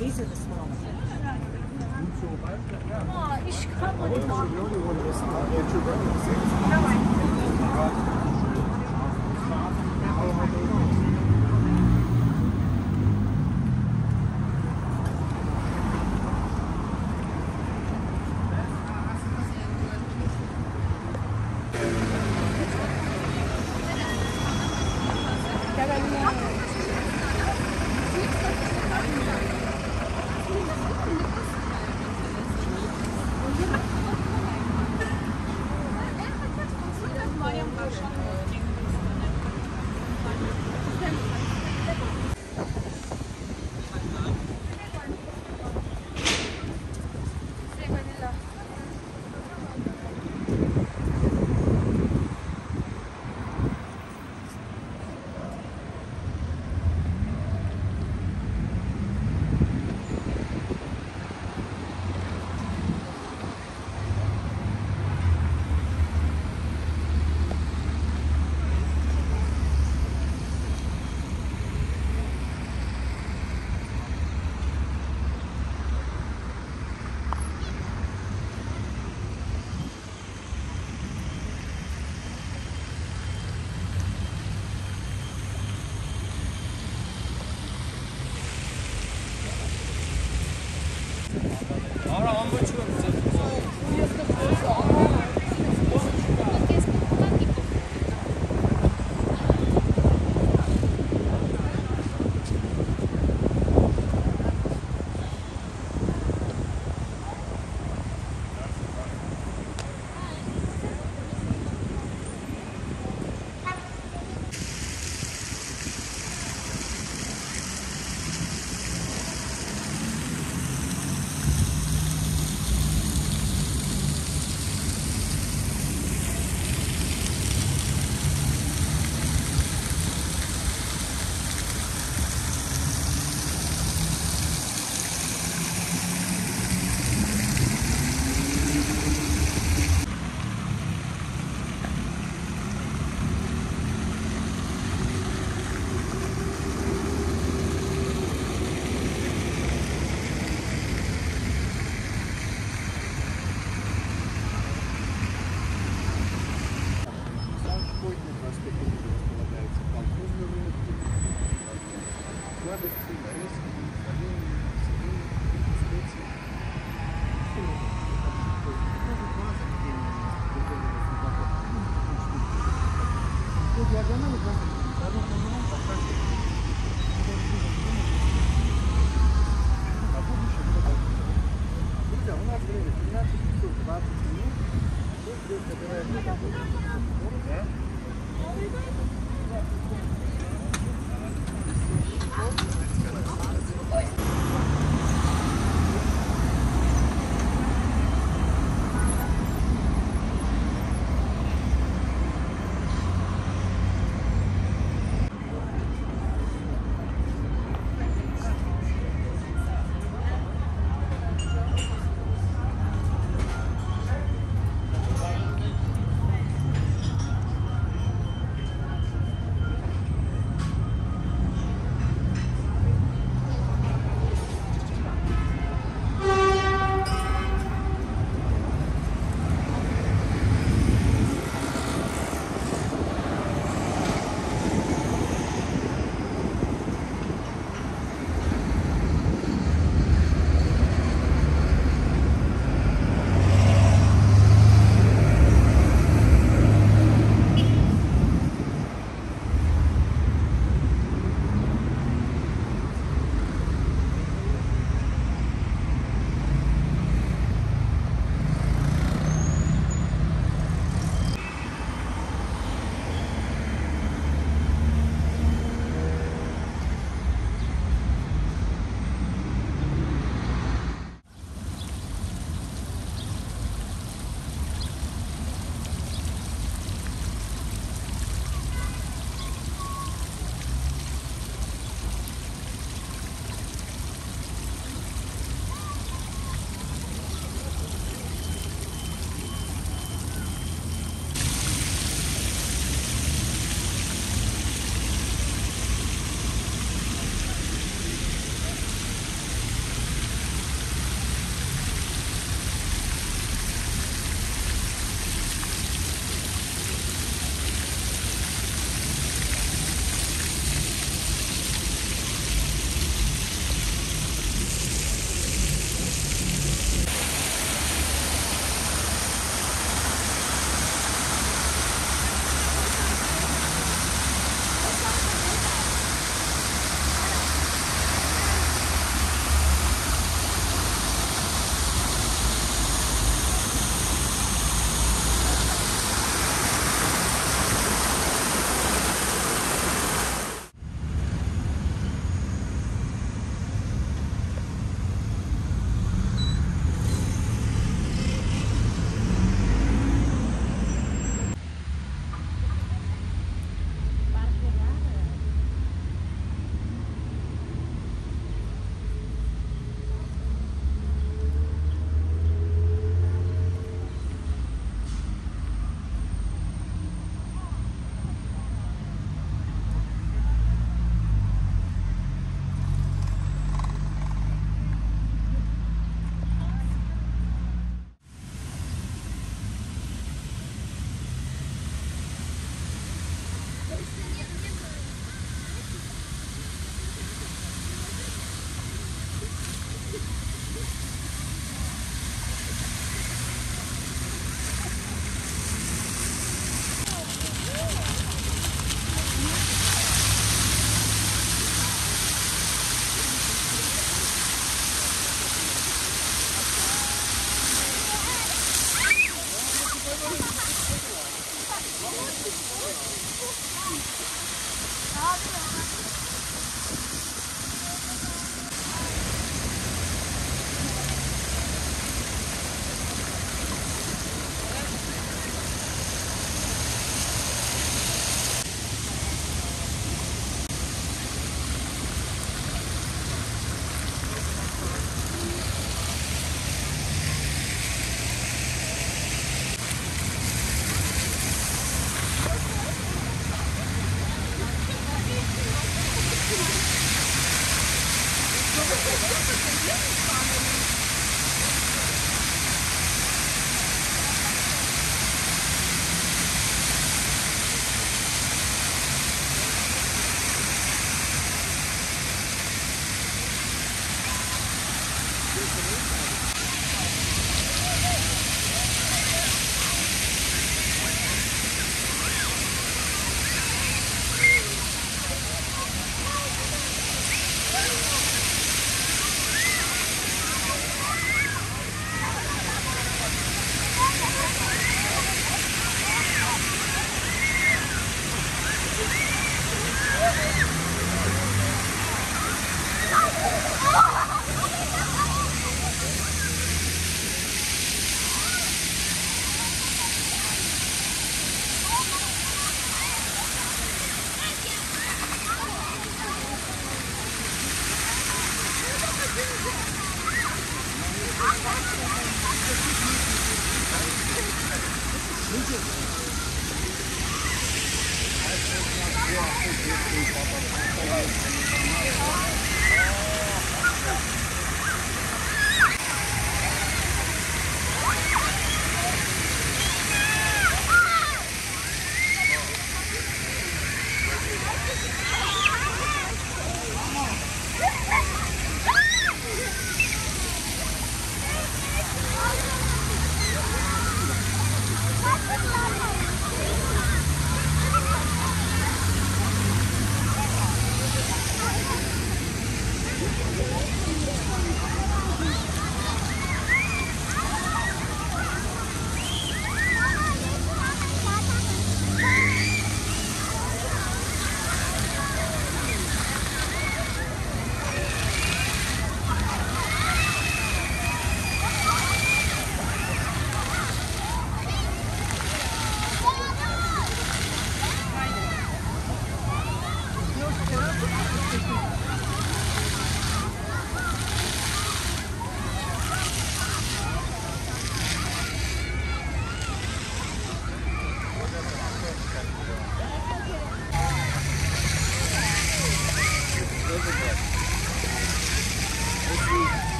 These are the small ones. Oh, you should come with.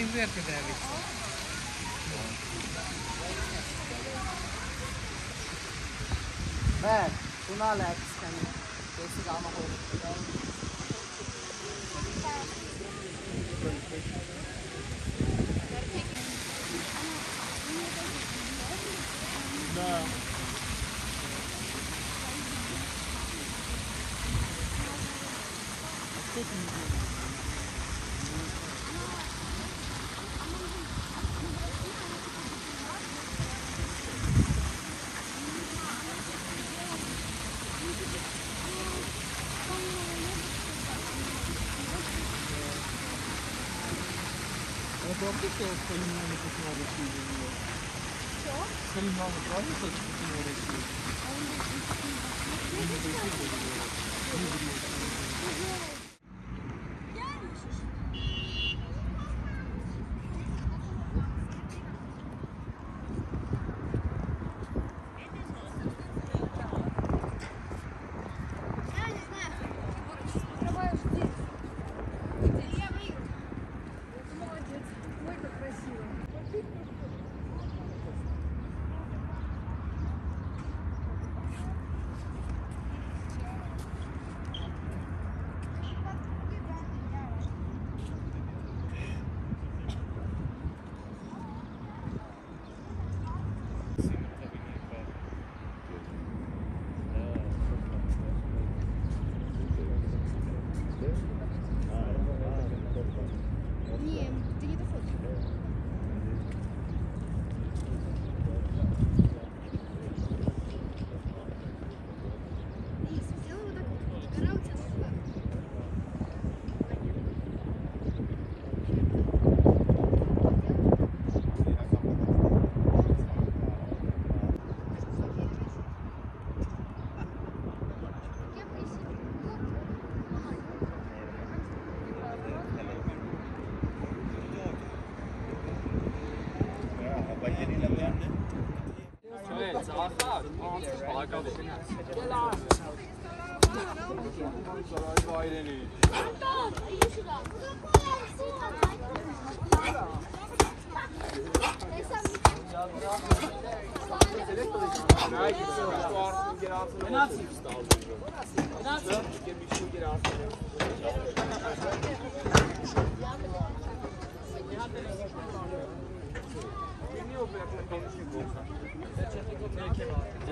in werken daar is. Bad, Puna Labs kan deze gaan ja. Thank you. порівняли покладочні було. Що? Порівняли правильно, так, що такі речі.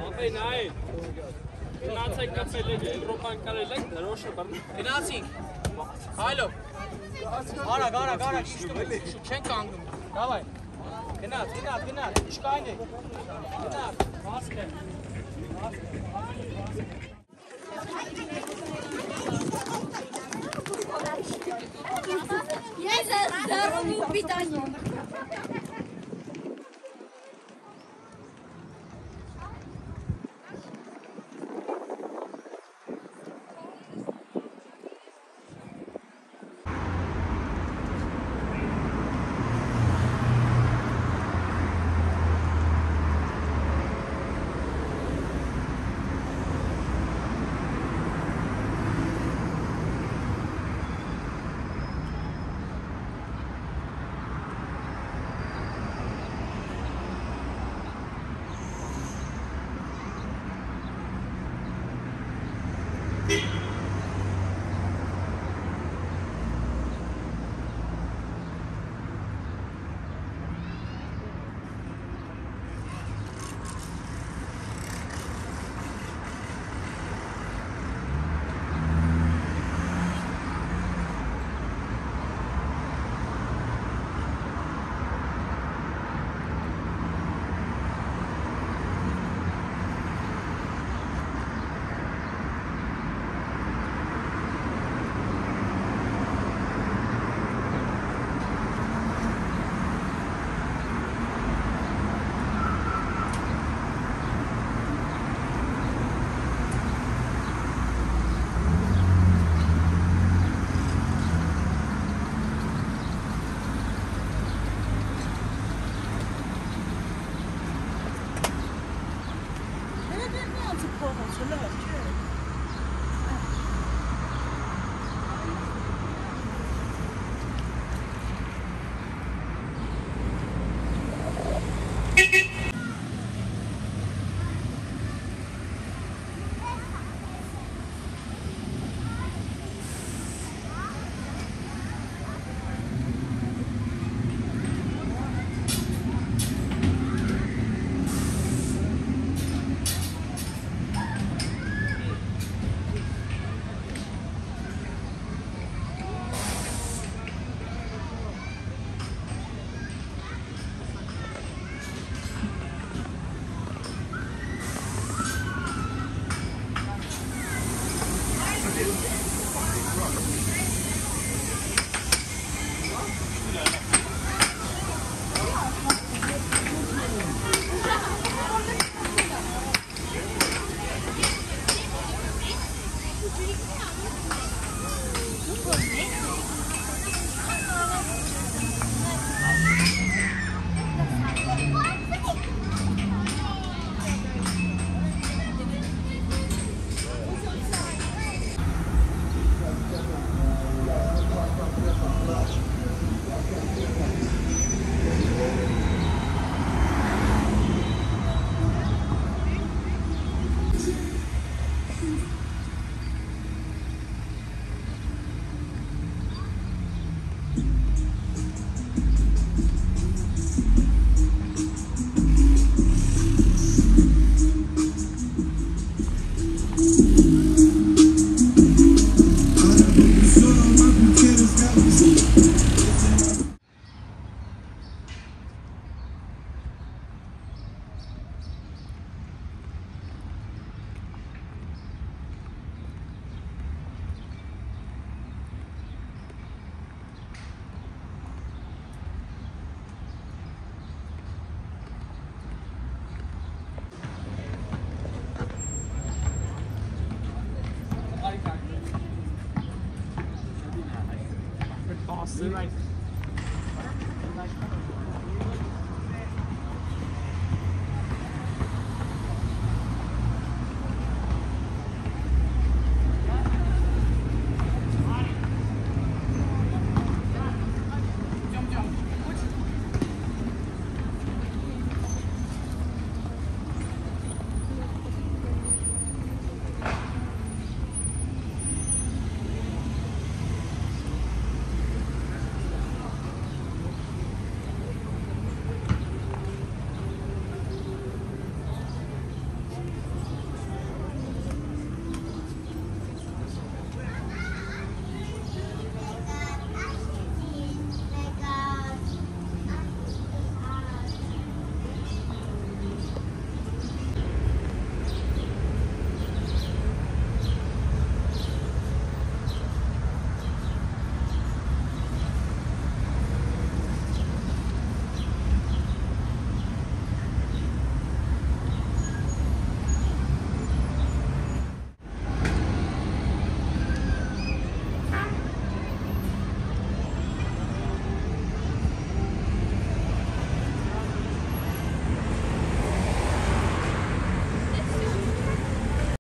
Ապե նայ։ Գնացեք կապել եք Եվրոպան կարել եք դրոշը բռն։ Գնացինք։ Այլո։ Արա, արա, արա, շուտ չեն կանգնում։ Դավայ։ Գնաց, գնաց, գնաց, իշկայն եք։ Գնաց, մասկ է։ Մասկ, մասկ, մասկ։ Ես դեռ մի պիտանյում։